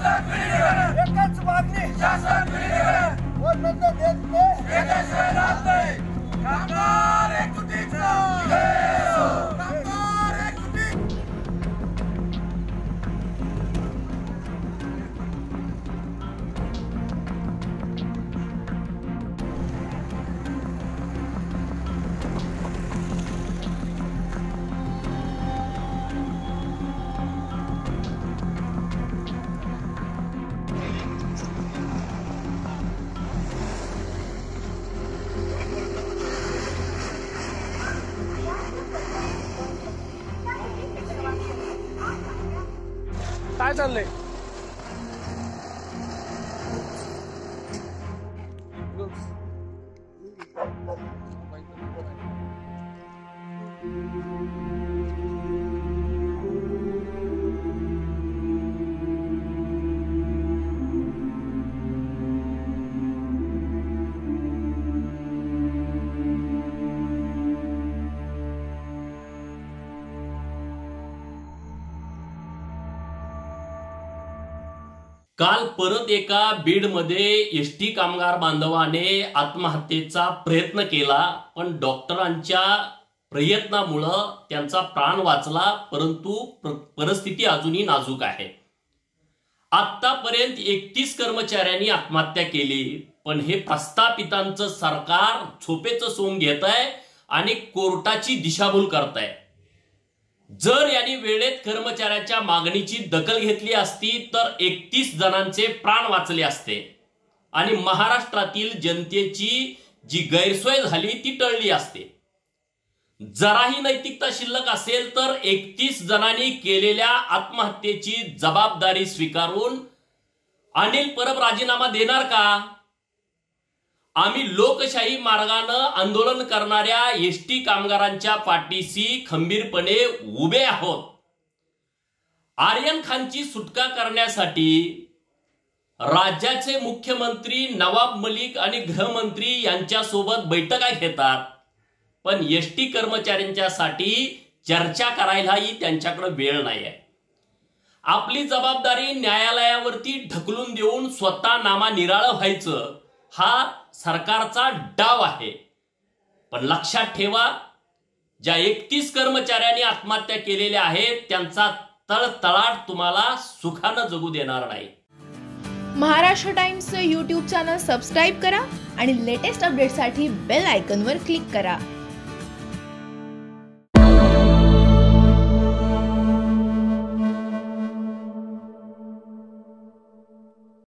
एकच मागणी वरनंतर देत नाही. काय चाललंय काल परत एका बीडमध्ये एस टी कामगार बांधवाने आत्महत्येचा प्रयत्न केला पण डॉक्टरांच्या प्रयत्नामुळं त्यांचा प्राण वाचला परंतु प्र- परिस्थिती अजूनही नाजूक आहे. आतापर्यंत एकतीस कर्मचाऱ्यांनी आत्महत्या केली पण हे प्रस्थापितांचं सरकार झोपेचं सोंग घेत आहे आणि कोर्टाची दिशाभूल करत आहे जर यांनी वेळेत कर्मचाऱ्याच्या मागणीची दखल घेतली असती तर एकतीस जणांचे प्राण वाचले असते. आणि महाराष्ट्रातील जनतेची जी गैरसोय झाली ती टळली असते. जराही नैतिकता शिल्लक असेल तर एकतीस जणांनी केलेल्या आत्महत्येची जबाबदारी स्वीकारून अनिल परब राजीनामा देणार का? आम्ही लोकशाही मार्गानं आंदोलन करणाऱ्या एस टी कामगारांच्या पाठीशी खंबीरपणे उभे आहोत. आर्यन खानची सुटका करण्यासाठी राज्याचे मुख्यमंत्री नवाब मलिक आणि गृहमंत्री यांच्यासोबत बैठका घेतात. पण एस टी कर्मचाऱ्यांच्यासाठी चर्चा करायलाही त्यांच्याकडे वेळ नाही आहे आपली जबाबदारी न्यायालयावरती ढकलून देऊन स्वतः नामा निराळं व्हायचं. हा सरकारचा डाव आहे. पण लक्षात ठेवा ज्या एकतीस कर्मचाऱ्यांनी आत्महत्या केलेल्या आहेत त्यांचा तळतळाट तुम्हाला सुखानं जगू देणार नाही. महाराष्ट्र टाइम्सचं यूट्यूब चॅनल सबस्क्राईब करा आणि लेटेस्ट अपडेटसाठी बेल आयकॉनवर क्लिक करा.